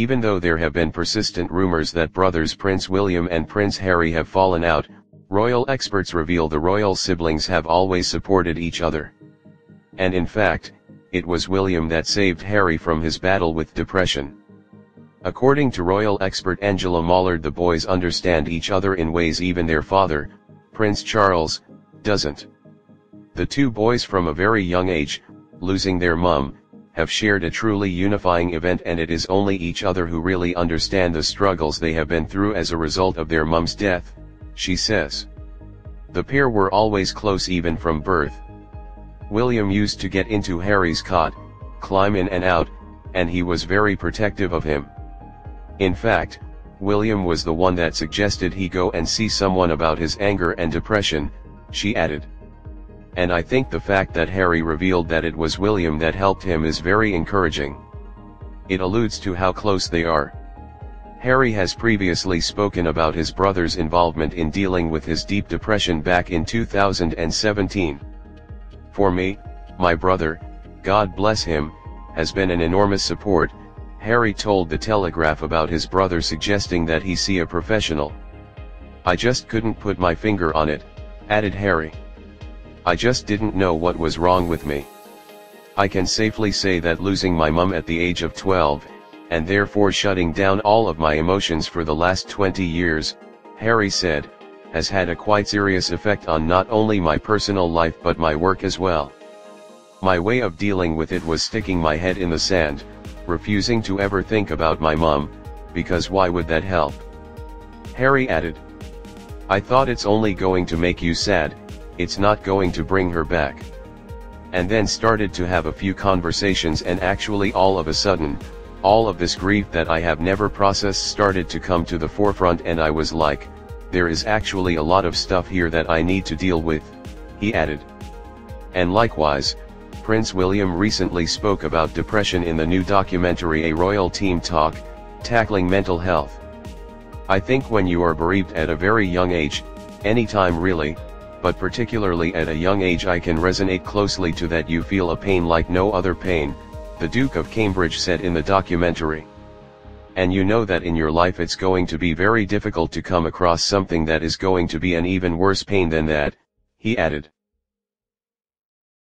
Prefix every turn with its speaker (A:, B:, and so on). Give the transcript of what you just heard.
A: Even though there have been persistent rumors that brothers Prince William and Prince Harry have fallen out, royal experts reveal the royal siblings have always supported each other. And in fact, it was William that saved Harry from his battle with depression. According to royal expert Angela Mollard the boys understand each other in ways even their father, Prince Charles, doesn't. The two boys from a very young age, losing their mum, have shared a truly unifying event and it is only each other who really understand the struggles they have been through as a result of their mum's death, she says. The pair were always close even from birth. William used to get into Harry's cot, climb in and out, and he was very protective of him. In fact, William was the one that suggested he go and see someone about his anger and depression, she added. And I think the fact that Harry revealed that it was William that helped him is very encouraging. It alludes to how close they are. Harry has previously spoken about his brother's involvement in dealing with his deep depression back in 2017. For me, my brother, God bless him, has been an enormous support, Harry told the Telegraph about his brother suggesting that he see a professional. I just couldn't put my finger on it, added Harry. I just didn't know what was wrong with me. I can safely say that losing my mum at the age of 12, and therefore shutting down all of my emotions for the last 20 years, Harry said, has had a quite serious effect on not only my personal life but my work as well. My way of dealing with it was sticking my head in the sand, refusing to ever think about my mum, because why would that help? Harry added. I thought it's only going to make you sad, it's not going to bring her back. And then started to have a few conversations and actually all of a sudden, all of this grief that I have never processed started to come to the forefront and I was like, there is actually a lot of stuff here that I need to deal with, he added. And likewise, Prince William recently spoke about depression in the new documentary A Royal Team Talk, Tackling Mental Health. I think when you are bereaved at a very young age, anytime really, but particularly at a young age I can resonate closely to that you feel a pain like no other pain, the Duke of Cambridge said in the documentary. And you know that in your life it's going to be very difficult to come across something that is going to be an even worse pain than that, he added.